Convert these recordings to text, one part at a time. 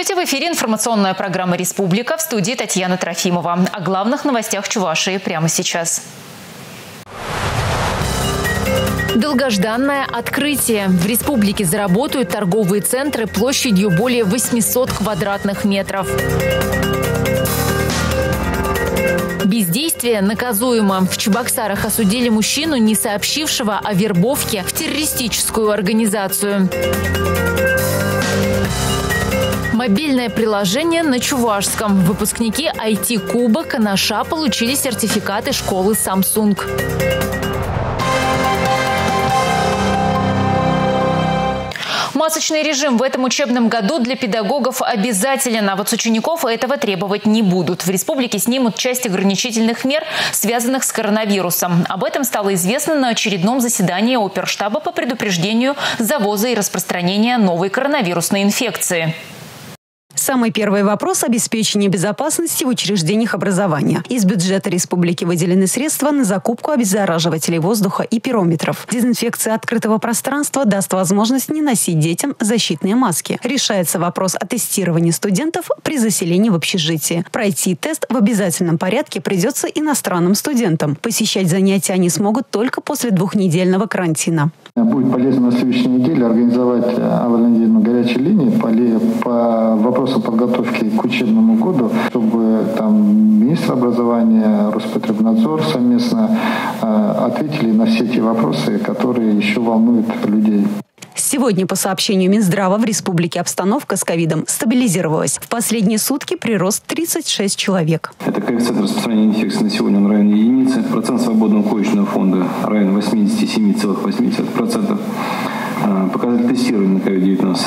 Здравствуйте! В эфире информационная программа «Республика» в студии Татьяна Трофимова. О главных новостях Чувашии прямо сейчас. Долгожданное открытие. В республике заработают торговые центры площадью более 800 квадратных метров. Бездействие наказуемо. В Чебоксарах осудили мужчину, не сообщившего о вербовке в террористическую организацию. Мобильное приложение на чувашском. Выпускники IT-куба Канаша получили сертификаты школы Samsung. Масочный режим в этом учебном году для педагогов обязателен, а вот с учеников этого требовать не будут. В республике снимут часть ограничительных мер, связанных с коронавирусом. Об этом стало известно на очередном заседании оперштаба по предупреждению завоза и распространения новой коронавирусной инфекции. Самый первый вопрос – обеспечение безопасности в учреждениях образования. Из бюджета республики выделены средства на закупку обеззараживателей воздуха и пирометров. Дезинфекция открытого пространства даст возможность не носить детям защитные маски. Решается вопрос о тестировании студентов при заселении в общежитие. Пройти тест в обязательном порядке придется иностранным студентам. Посещать занятия они смогут только после двухнедельного карантина. Будет полезно на следующей неделе организовать э, авиалинейную горячую линию по, по вопросам подготовки к учебному году, чтобы там министр образования, Роспотребнадзор совместно э, ответили на все эти вопросы, которые еще волнуют людей. Сегодня, по сообщению Минздрава, в республике обстановка с ковидом стабилизировалась. В последние сутки прирост 36 человек. Это коэффициент распространения инфекции на сегодня на районе единицы. Процент свободного коечного фонда район 87,8%. А, показатель тестирования на COVID-19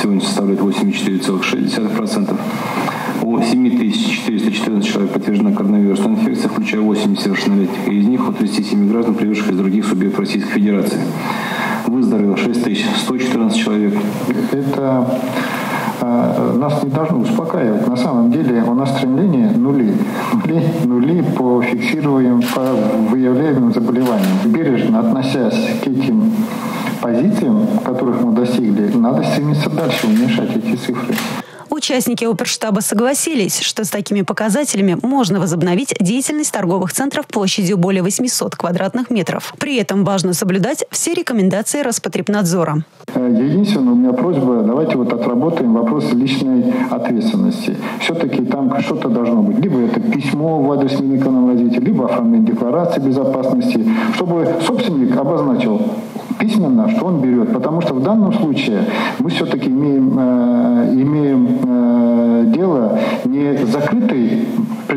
сегодня составляет 84,6%. У 7414 человек подтверждена коронавирусная инфекция, включая 80 совершеннолетних. Из них у 37 граждан, прибывших из других субъектов Российской Федерации. Выздоровело 6114 человек. Это э, нас не должно успокаивать. На самом деле у нас стремление нули. Нули, нули по фиксируемым, по выявляемым заболеваниям. Бережно относясь к этим позициям, которых мы достигли, надо стремиться дальше уменьшать эти цифры. Участники оперштаба согласились, что с такими показателями можно возобновить деятельность торговых центров площадью более 800 квадратных метров. При этом важно соблюдать все рекомендации Роспотребнадзора. Э, единственное, у меня просьба, давайте вот отработаем вопрос личной ответственности. Все-таки там что-то должно быть. Либо это письмо в адрес Минэкономразвития, либо оформление декларации безопасности, чтобы собственник обозначил письменно, что он берет. Потому что в данном случае мы все-таки имеем, э, имеем э, дело не с закрытой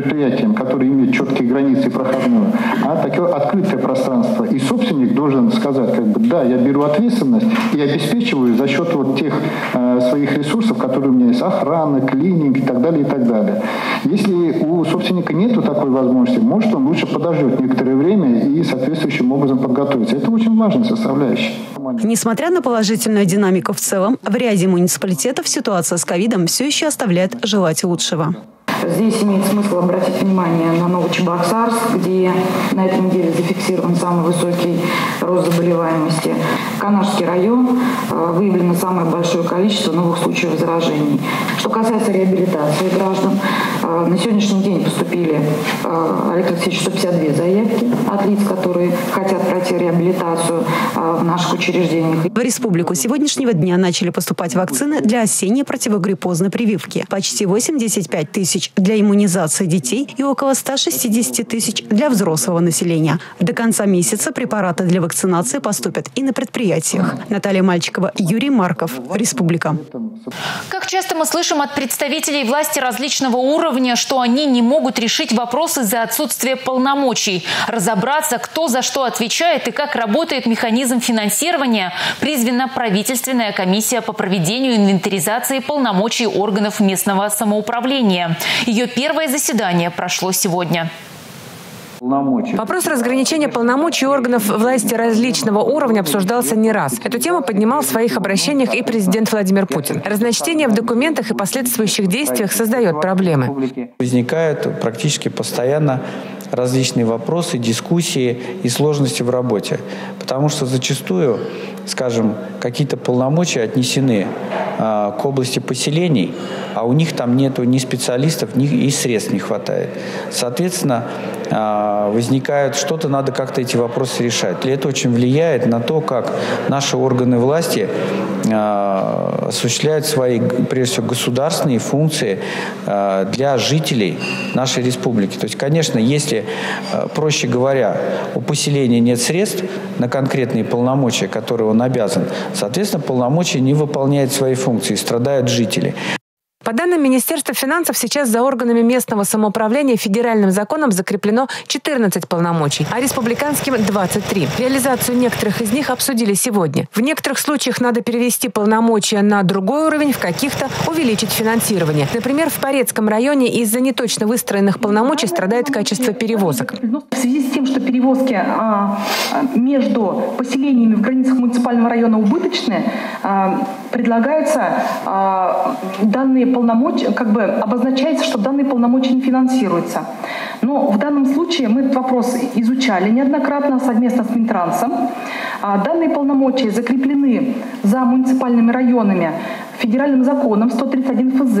предприятием, которое имеет четкие границы проходную, а такое открытое пространство. И собственник должен сказать, как бы, да, я беру ответственность и обеспечиваю за счет вот тех э, своих ресурсов, которые у меня есть, охрана, клининг и так далее, и так далее. Если у собственника нет такой возможности, может он лучше подождет некоторое время и соответствующим образом подготовиться. Это очень важная составляющая. Несмотря на положительную динамику в целом, в ряде муниципалитетов ситуация с ковидом все еще оставляет желать лучшего. Здесь имеет смысл обратить внимание на Новочебоксарск, где на этой неделе зафиксирован самый высокий рост заболеваемости. Канашский район э, выявлено самое большое количество новых случаев заражений. Что касается реабилитации граждан, э, на сегодняшний день поступили, э, Олег Алексеевич, 152 заявки от лиц, которые хотят пройти реабилитацию в наших учреждениях. В республику сегодняшнего дня начали поступать вакцины для осенней противогриппозной прививки. Почти 85 тысяч для иммунизации детей и около 160 тысяч для взрослого населения. До конца месяца препараты для вакцинации поступят и на предприятиях. Наталья Мальчикова, Юрий Марков, Республика. Как часто мы слышим от представителей власти различного уровня, что они не могут решить вопросы за отсутствие полномочий, разобраться, кто за что отвечает и как работает механизм финансирования, призвана правительственная комиссия по проведению инвентаризации полномочий органов местного самоуправления. Ее первое заседание прошло сегодня. Вопрос разграничения полномочий органов власти различного уровня обсуждался не раз. Эту тему поднимал в своих обращениях и президент Владимир Путин. Разночтение в документах и последствующих действиях создает проблемы. Возникают практически постоянно различные вопросы, дискуссии и сложности в работе. Потому что зачастую, скажем, какие-то полномочия отнесены к области поселений, а у них там нету ни специалистов, ни и средств не хватает. Соответственно, возникает что-то, надо как-то эти вопросы решать. И это очень влияет на то, как наши органы власти осуществляют свои, прежде всего, государственные функции для жителей нашей республики. То есть, конечно, если, проще говоря, у поселения нет средств на конкретные полномочия, которые он обязан, соответственно, полномочия не выполняет свои функции, страдают жители. По данным Министерства финансов, сейчас за органами местного самоуправления федеральным законом закреплено 14 полномочий, а республиканским – 23. Реализацию некоторых из них обсудили сегодня. В некоторых случаях надо перевести полномочия на другой уровень, в каких-то увеличить финансирование. Например, в Порецком районе из-за неточно выстроенных полномочий страдает качество перевозок. В связи с тем, что перевозки а, между поселениями в границах муниципального района убыточны, а, предлагается а, данные полномочия, как бы обозначается, что данные полномочия не финансируются. Но в данном случае мы этот вопрос изучали неоднократно совместно с Минтрансом. А данные полномочия закреплены за муниципальными районами федеральным законом 131 ФЗ.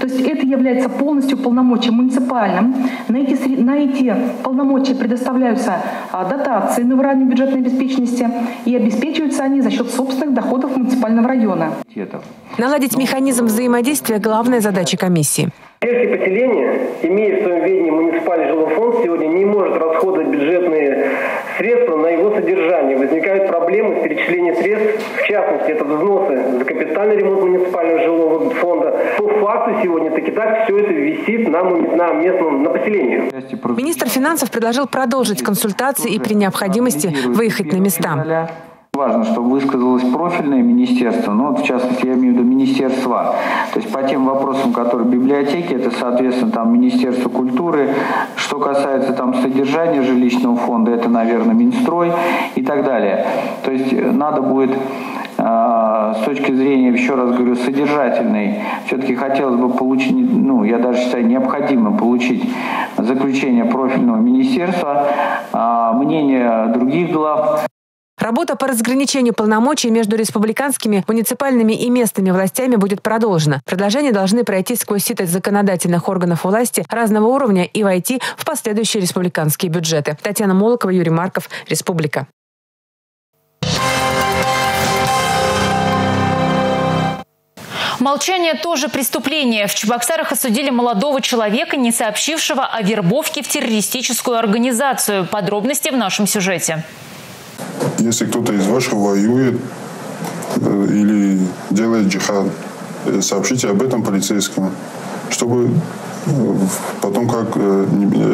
То есть это является полностью полномочием муниципальным. На эти, на эти полномочия предоставляются а, дотации на выравнивание бюджетной обеспеченности и обеспечиваются они за счет собственных доходов муниципального района. Наладить механизм взаимодействия – главная задача комиссии. Сельские поселения, имея в своем ведении муниципальный жилой фонд, сегодня не может расходовать бюджетные средства на его содержание. Возникают проблемы с перечислением средств, в частности, это взносы за капитальный ремонт муниципального жилого фонда. По факту сегодня таки так все это висит на, на местном на поселении. Министр финансов предложил продолжить консультации и при необходимости выехать на места. Важно, чтобы высказалось профильное министерство, ну, вот в частности, я имею в виду министерства. То есть по тем вопросам, которые библиотеки, это, соответственно, там Министерство культуры. Что касается там содержания жилищного фонда, это, наверное, Минстрой и так далее. То есть надо будет а, с точки зрения, еще раз говорю, содержательной, все-таки хотелось бы получить, ну, я даже считаю, необходимо получить заключение профильного министерства, а, мнение других глав. Работа по разграничению полномочий между республиканскими, муниципальными и местными властями будет продолжена. Предложения должны пройти сквозь сито законодательных органов власти разного уровня и войти в последующие республиканские бюджеты. Татьяна Молокова, Юрий Марков, Республика. Молчание тоже преступление. В Чебоксарах осудили молодого человека, не сообщившего о вербовке в террористическую организацию. Подробности в нашем сюжете. Если кто-то из ваших воюет э, или делает джихад, э, сообщите об этом полицейским, чтобы потом как,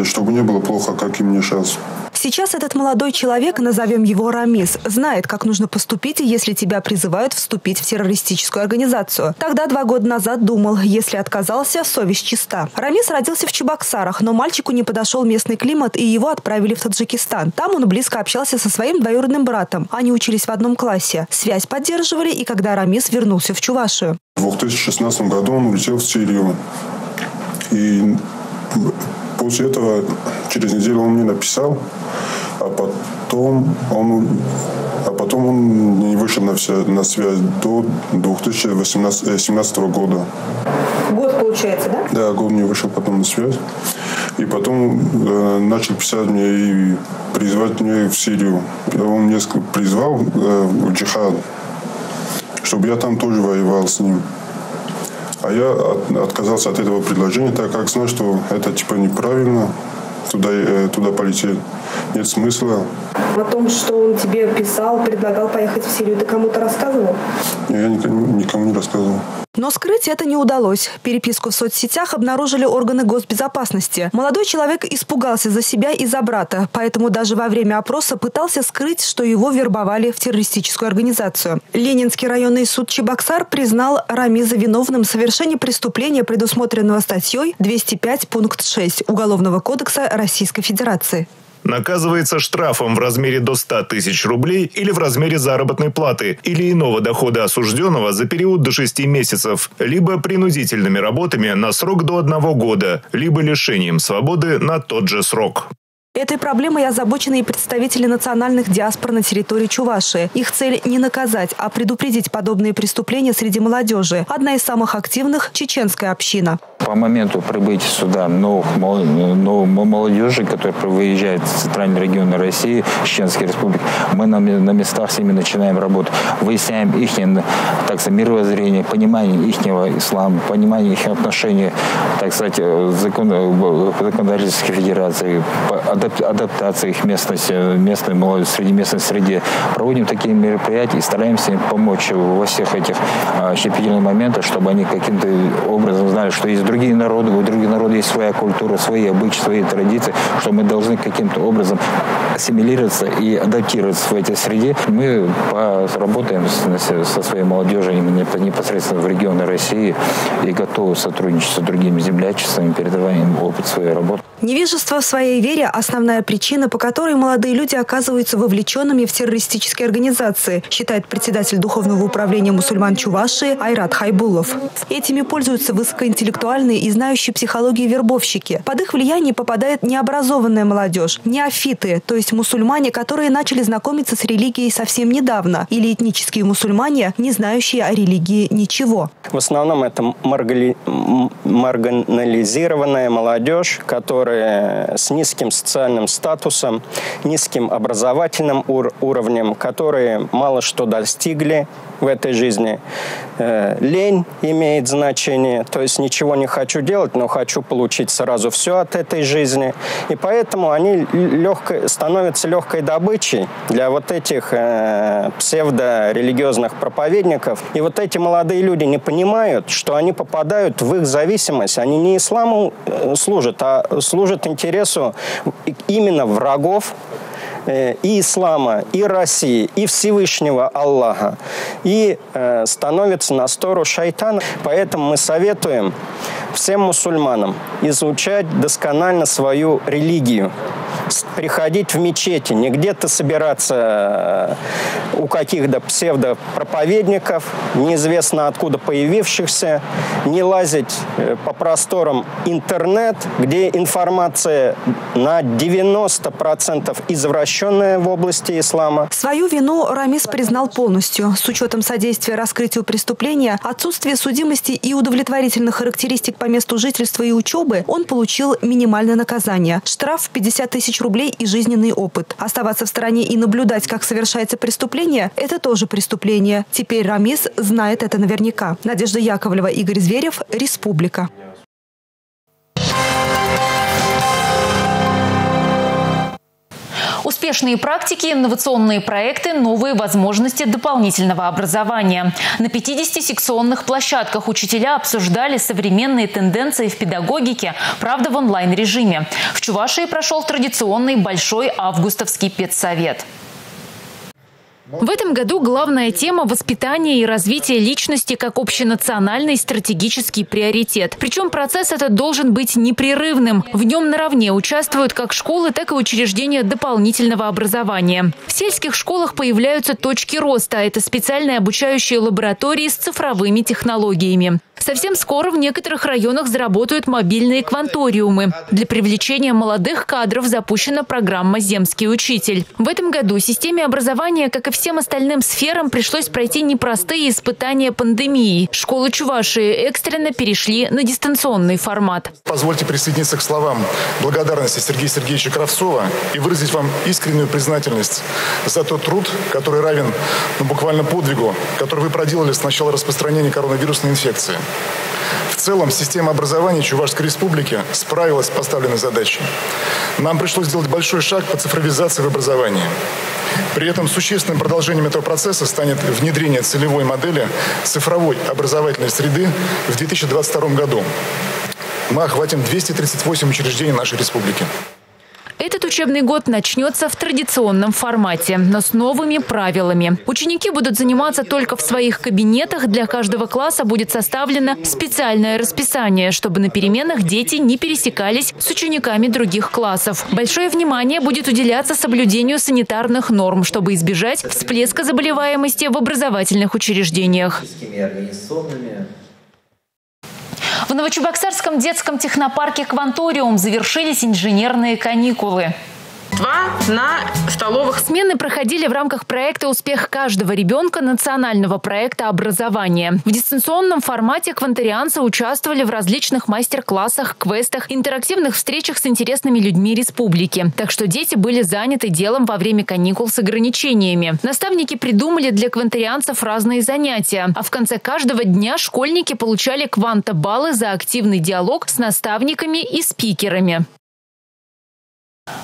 чтобы не было плохо, как и мне сейчас. Сейчас этот молодой человек, назовем его Рамис, знает, как нужно поступить, если тебя призывают вступить в террористическую организацию. Тогда два года назад думал, если отказался, совесть чиста. Рамис родился в Чебоксарах, но мальчику не подошел местный климат, и его отправили в Таджикистан. Там он близко общался со своим двоюродным братом. Они учились в одном классе. Связь поддерживали, и когда Рамис вернулся в Чувашию. В 2016 году он улетел в Сирию. И после этого через неделю он мне написал, а потом он, а потом он не вышел на, вся, на связь до 2017 э, года. Год получается, да? Да, год не вышел потом на связь. И потом э, начал писать мне и призвать меня в Сирию. Он меня призвал э, в джихад, чтобы я там тоже воевал с ним. А я от, отказался от этого предложения, так как знаю, что это типа неправильно туда, э, туда полететь. Нет смысла. О том, что он тебе писал, предлагал поехать в Сирию, ты кому-то рассказывал? Я никому, никому не рассказывал. Но скрыть это не удалось. Переписку в соцсетях обнаружили органы госбезопасности. Молодой человек испугался за себя и за брата, поэтому даже во время опроса пытался скрыть, что его вербовали в террористическую организацию. Ленинский районный суд Чебоксар признал Рамиза виновным в совершении преступления, предусмотренного статьей 205 пункт 6 Уголовного кодекса Российской Федерации наказывается штрафом в размере до 100 тысяч рублей или в размере заработной платы или иного дохода осужденного за период до 6 месяцев, либо принудительными работами на срок до одного года, либо лишением свободы на тот же срок. Этой проблемой озабочены и представители национальных диаспор на территории Чувашии. Их цель не наказать, а предупредить подобные преступления среди молодежи. Одна из самых активных – чеченская община. По моменту прибытия сюда новых, новых молодежи, которые выезжают в центральные регионы России, Чеченской республики, мы на, на местах с ними начинаем работать. Выясняем их так сказать, мировоззрение, понимание их ислама, понимание их отношений, так сказать, закон, законодательской федерации, адаптации их местности, местной молодежи, среди местной среде. Проводим такие мероприятия и стараемся им помочь во всех этих а, щепетильных моментах, чтобы они каким-то образом знали, что есть другие народы, у других народов есть своя культура, свои обычаи, свои традиции, что мы должны каким-то образом ассимилироваться и адаптироваться в этой среде. Мы работаем со своей молодежью непосредственно в регионе России и готовы сотрудничать с другими землячествами, передавая им опыт своей работы. Невежество в своей вере – основная причина, по которой молодые люди оказываются вовлеченными в террористические организации, считает председатель Духовного управления мусульман Чувашии Айрат Хайбулов. Этими пользуются высокоинтеллектуальные и знающие психологию вербовщики. Под их влияние попадает необразованная молодежь, неофиты, то есть мусульмане, которые начали знакомиться с религией совсем недавно, или этнические мусульмане, не знающие о религии ничего. В основном это марганализированная молодежь, которая с низким социальным статусом, низким образовательным ур уровнем, которые мало что достигли в этой жизни. Э, лень имеет значение, то есть ничего не хочу делать, но хочу получить сразу все от этой жизни. И поэтому они легко, становятся легкой добычей для вот этих э, псевдорелигиозных проповедников. И вот эти молодые люди не понимают, что они попадают в их зависимость. Они не исламу э, служат, а служат интересу именно врагов Э, и ислама, и России, и Всевышнего Аллаха, и э, становится на сторону шайтана. Поэтому мы советуем всем мусульманам изучать досконально свою религию, приходить в мечети, не где-то собираться э, у каких-то псевдопроповедников, неизвестно откуда появившихся, не лазить э, по просторам интернет, где информация на 90% извращенная в области ислама. Свою вину Рамис признал полностью. С учетом содействия раскрытию преступления, отсутствия судимости и удовлетворительных характеристик по месту жительства и учебы, он получил минимальное наказание – штраф в 50 тысяч рублей и жизненный опыт. Оставаться в стороне и наблюдать, как совершается преступление – это тоже преступление. Теперь Рамис знает это наверняка. Надежда Яковлева, Игорь Зверев, Республика. Успешные практики, инновационные проекты, новые возможности дополнительного образования. На 50 секционных площадках учителя обсуждали современные тенденции в педагогике, правда в онлайн-режиме. В Чувашии прошел традиционный большой августовский педсовет. В этом году главная тема – воспитание и развитие личности как общенациональный стратегический приоритет. Причем процесс этот должен быть непрерывным. В нем наравне участвуют как школы, так и учреждения дополнительного образования. В сельских школах появляются точки роста. Это специальные обучающие лаборатории с цифровыми технологиями. Совсем скоро в некоторых районах заработают мобильные кванториумы. Для привлечения молодых кадров запущена программа «Земский учитель». В этом году системе образования, как и всем остальным сферам, пришлось пройти непростые испытания пандемии. Школы Чувашии экстренно перешли на дистанционный формат. Позвольте присоединиться к словам благодарности Сергея Сергеевича Кравцова и выразить вам искреннюю признательность за тот труд, который равен ну, буквально подвигу, который вы проделали с начала распространения коронавирусной инфекции. В целом, система образования Чувашской Республики справилась с поставленной задачей. Нам пришлось сделать большой шаг по цифровизации в образовании. При этом существенным продолжением этого процесса станет внедрение целевой модели цифровой образовательной среды в 2022 году. Мы охватим 238 учреждений нашей республики. Этот учебный год начнется в традиционном формате, но с новыми правилами. Ученики будут заниматься только в своих кабинетах. Для каждого класса будет составлено специальное расписание, чтобы на переменах дети не пересекались с учениками других классов. Большое внимание будет уделяться соблюдению санитарных норм, чтобы избежать всплеска заболеваемости в образовательных учреждениях. В Новочебоксарском детском технопарке «Кванториум» завершились инженерные каникулы. Средства на столовых. Смены проходили в рамках проекта «Успех каждого ребенка» национального проекта образования. В дистанционном формате квантарианцы участвовали в различных мастер-классах, квестах, интерактивных встречах с интересными людьми республики. Так что дети были заняты делом во время каникул с ограничениями. Наставники придумали для квантарианцев разные занятия. А в конце каждого дня школьники получали кванта-баллы за активный диалог с наставниками и спикерами.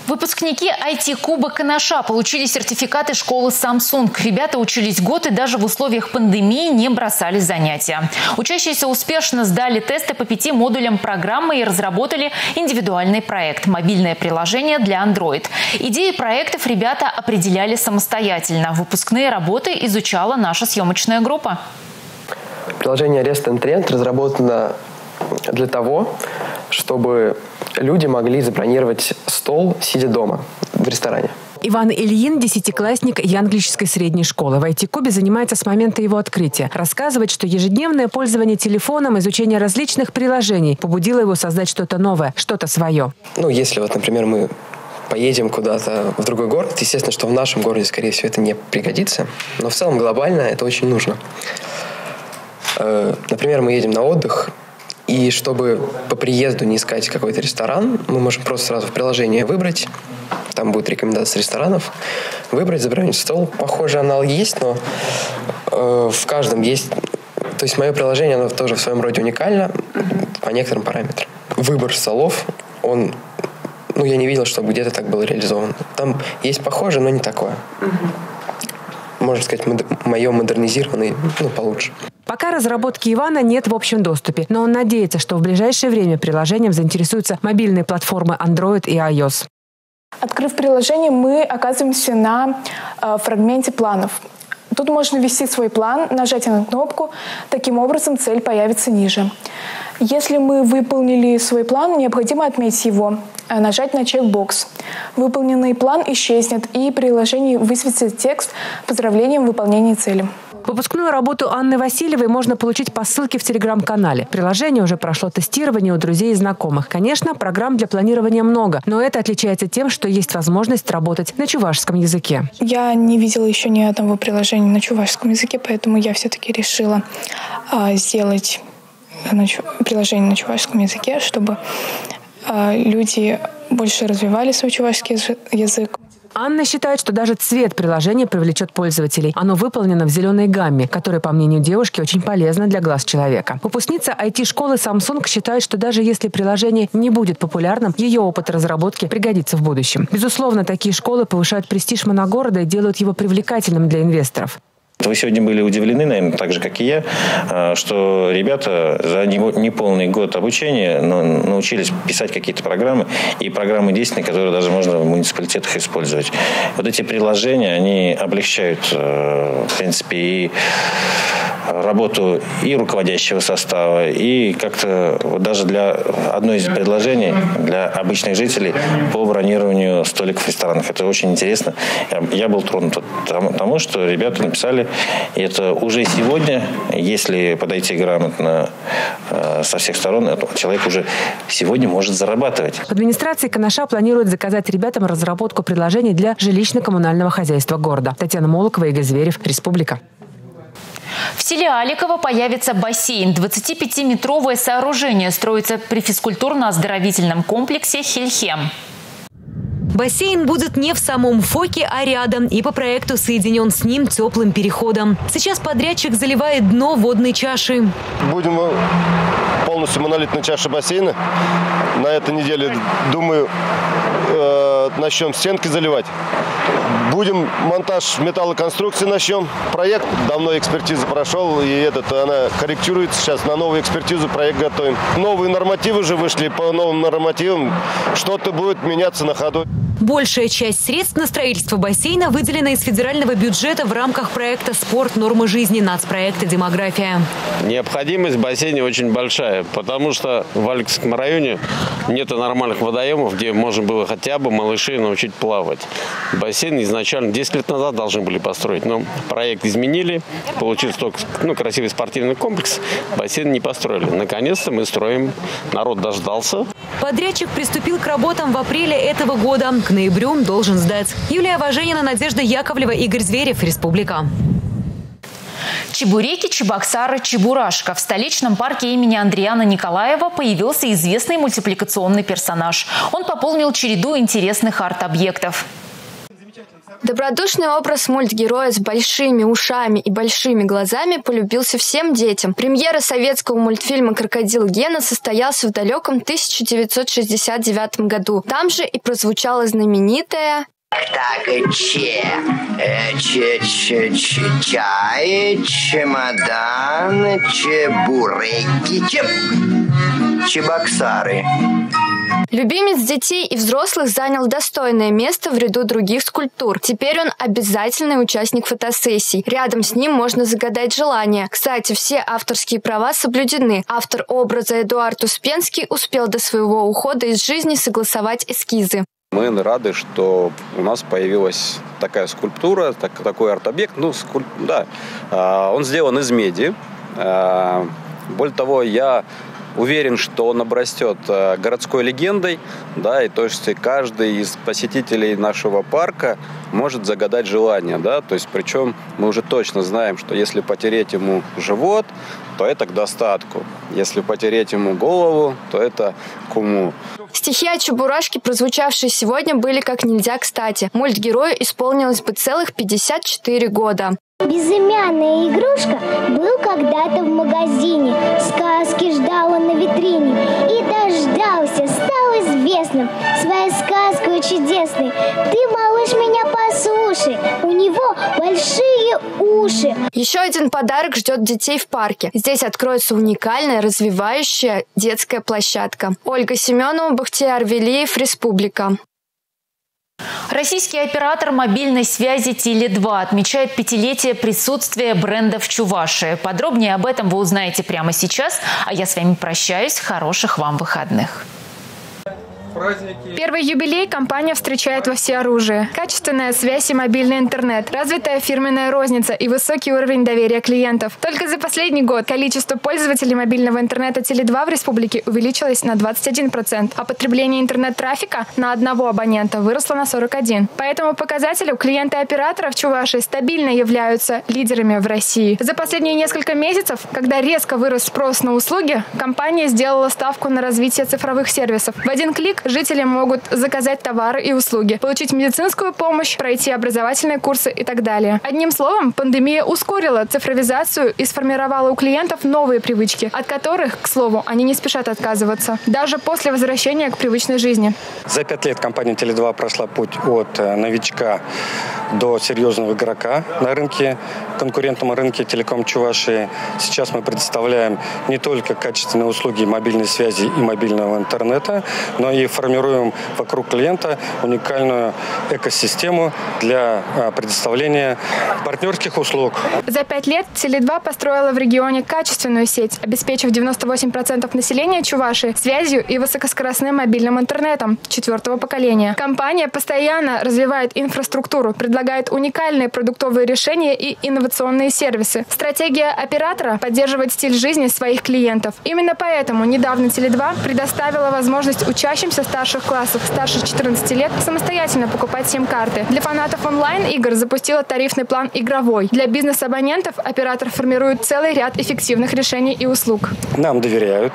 Выпускники IT-куба Канаша получили сертификаты школы Samsung. Ребята учились год и даже в условиях пандемии не бросали занятия. Учащиеся успешно сдали тесты по пяти модулям программы и разработали индивидуальный проект – мобильное приложение для Android. Идеи проектов ребята определяли самостоятельно. Выпускные работы изучала наша съемочная группа. Приложение Rest and Trend разработано для того, чтобы люди могли забронировать стол, сидя дома в ресторане. Иван Ильин – десятиклассник Янглической средней школы. В IT-кубе занимается с момента его открытия. Рассказывает, что ежедневное пользование телефоном, изучение различных приложений побудило его создать что-то новое, что-то свое. Ну, если вот, например, мы поедем куда-то в другой город, естественно, что в нашем городе, скорее всего, это не пригодится. Но в целом глобально это очень нужно. Э, например, мы едем на отдых, и чтобы по приезду не искать какой-то ресторан, мы можем просто сразу в приложение выбрать. Там будет рекомендация ресторанов. Выбрать, забронировать стол. Похоже, аналог есть, но э, в каждом есть... То есть мое приложение, оно тоже в своем роде уникально по некоторым параметрам. Выбор столов, он... Ну, я не видел, чтобы где-то так было реализовано. Там есть похоже, но не такое. Можно сказать, мод... мое модернизированное, ну, получше. Пока разработки Ивана нет в общем доступе, но он надеется, что в ближайшее время приложением заинтересуются мобильные платформы Android и iOS. Открыв приложение, мы оказываемся на э, фрагменте планов. Тут можно ввести свой план, нажать на кнопку, таким образом цель появится ниже. Если мы выполнили свой план, необходимо отметить его, э, нажать на чекбокс. Выполненный план исчезнет, и в приложении высветится текст «Поздравлением в выполнении цели». Выпускную работу Анны Васильевой можно получить по ссылке в телеграм-канале. Приложение уже прошло тестирование у друзей и знакомых. Конечно, программ для планирования много, но это отличается тем, что есть возможность работать на чувашском языке. Я не видела еще ни одного приложения на чувашском языке, поэтому я все-таки решила а, сделать приложение на чувашском языке, чтобы а, люди больше развивали свой чувашский язык. Анна считает, что даже цвет приложения привлечет пользователей. Оно выполнено в зеленой гамме, которая, по мнению девушки, очень полезна для глаз человека. Выпускница IT-школы Samsung считает, что даже если приложение не будет популярным, ее опыт разработки пригодится в будущем. Безусловно, такие школы повышают престиж моногорода и делают его привлекательным для инвесторов. Вы сегодня были удивлены, наверное, так же, как и я, а, что ребята за неполный год обучения научились писать какие-то программы и программы действенные, которые даже можно в муниципалитетах использовать. Вот эти приложения, они облегчают, э, в принципе, и работу и руководящего состава, и как-то даже для одной из предложений для обычных жителей по бронированию столиков в ресторанах. Это очень интересно. Я, я был тронут тому, что ребята написали, и это уже сегодня, если подойти грамотно э, со всех сторон, человек уже сегодня может зарабатывать. В администрации Канаша планирует заказать ребятам разработку предложений для жилищно-коммунального хозяйства города. Татьяна Молокова, Игорь Зверев, Республика. В селе Аликово появится бассейн. 25-метровое сооружение строится при физкультурно-оздоровительном комплексе «Хельхем». Бассейн будет не в самом Фоке, а рядом и по проекту соединен с ним теплым переходом. Сейчас подрядчик заливает дно водной чаши. Будем полностью монолитной чаши бассейна. На этой неделе, думаю, э, начнем стенки заливать. Будем монтаж металлоконструкции начнем. Проект давно экспертизы прошел, и этот, она корректируется сейчас на новую экспертизу, проект готовим. Новые нормативы уже вышли, по новым нормативам что-то будет меняться на ходу. Большая часть средств на строительство бассейна выделена из федерального бюджета в рамках проекта «Спорт. Нормы жизни» нацпроекта «Демография». Необходимость в бассейне очень большая, потому что в Алексском районе нет нормальных водоемов, где можно было хотя бы малышей научить плавать. Бассейн изначально 10 лет назад должны были построить, но проект изменили, получился только ну, красивый спортивный комплекс, бассейн не построили. Наконец-то мы строим, народ дождался. Подрядчик приступил к работам в апреле этого года. К ноябрю должен сдать. Юлия Важенина, Надежда Яковлева, Игорь Зверев, Республика. Чебуреки, Чебоксары, Чебурашка. В столичном парке имени Андриана Николаева появился известный мультипликационный персонаж. Он пополнил череду интересных арт-объектов. Добродушный образ мультгероя с большими ушами и большими глазами полюбился всем детям. Премьера советского мультфильма «Крокодил Гена» состоялся в далеком 1969 году. Там же и прозвучала знаменитая так, че, э, че, че, че, чай, чемодан, чебуреки, чеб, чебоксары. Любимец детей и взрослых занял достойное место в ряду других скульптур. Теперь он обязательный участник фотосессий. Рядом с ним можно загадать желание. Кстати, все авторские права соблюдены. Автор образа Эдуард Успенский успел до своего ухода из жизни согласовать эскизы. Мы рады, что у нас появилась такая скульптура, так, такой арт-объект. Ну, скульп... да, а, он сделан из меди. А, более того, я уверен, что он обрастет а, городской легендой, да, и то есть каждый из посетителей нашего парка может загадать желание, да, то есть причем мы уже точно знаем, что если потереть ему живот, то это к достатку. Если потереть ему голову, то это к уму. Стихи о Чебурашке, прозвучавшие сегодня, были как нельзя кстати. Мультгерою исполнилось бы целых 54 года. Безымянная игрушка был когда-то в магазине. Сказки ждал он на витрине. И дождался, стал известным своей сказкой чудесной. Ты, малыш, меня послушай, у него большие уши. Еще один подарок ждет детей в парке. Здесь откроется уникальная развивающая детская площадка. Ольга Семенова, Бахтияр Велиев, Республика. Российский оператор мобильной связи Теле2 отмечает пятилетие присутствия бренда в Чувашии. Подробнее об этом вы узнаете прямо сейчас. А я с вами прощаюсь. Хороших вам выходных праздники. Первый юбилей компания встречает во всеоружии. Качественная связь и мобильный интернет, развитая фирменная розница и высокий уровень доверия клиентов. Только за последний год количество пользователей мобильного интернета Теле2 в республике увеличилось на 21%, а потребление интернет-трафика на одного абонента выросло на 41%. По этому показателю клиенты операторов Чуваши стабильно являются лидерами в России. За последние несколько месяцев, когда резко вырос спрос на услуги, компания сделала ставку на развитие цифровых сервисов. В один клик жители могут заказать товары и услуги, получить медицинскую помощь, пройти образовательные курсы и так далее. Одним словом, пандемия ускорила цифровизацию и сформировала у клиентов новые привычки, от которых, к слову, они не спешат отказываться, даже после возвращения к привычной жизни. За пять лет компания Теле2 прошла путь от э, новичка до серьезного игрока на рынке, конкурентном рынке Телеком Чувашии. Сейчас мы предоставляем не только качественные услуги мобильной связи и мобильного интернета, но и формируем вокруг клиента уникальную экосистему для а, предоставления партнерских услуг. За пять лет Теле2 построила в регионе качественную сеть, обеспечив 98% населения Чуваши связью и высокоскоростным мобильным интернетом четвертого поколения. Компания постоянно развивает инфраструктуру, предлагает уникальные продуктовые решения и инновационные сервисы. Стратегия оператора – поддерживать стиль жизни своих клиентов. Именно поэтому недавно Теле2 предоставила возможность учащимся со старших классов, старше 14 лет, самостоятельно покупать сим-карты. Для фанатов онлайн-игр запустила тарифный план «Игровой». Для бизнес-абонентов оператор формирует целый ряд эффективных решений и услуг. Нам доверяют,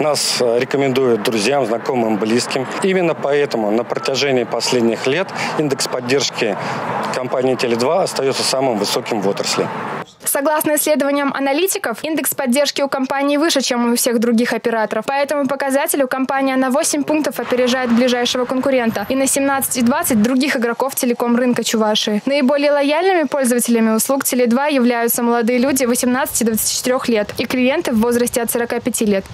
нас э, рекомендуют друзьям, знакомым, близким. Именно поэтому на протяжении последних лет индекс поддержки компании Теле2 остается самым высоким в отрасли. Согласно исследованиям аналитиков, индекс поддержки у компании выше, чем у всех других операторов. По этому показателю компания на 8 пунктов опережает ближайшего конкурента и на 17,20 других игроков телеком рынка Чувашии. Наиболее лояльными пользователями услуг Теле2 являются молодые люди 18-24 лет и клиенты в возрасте от 45 лет.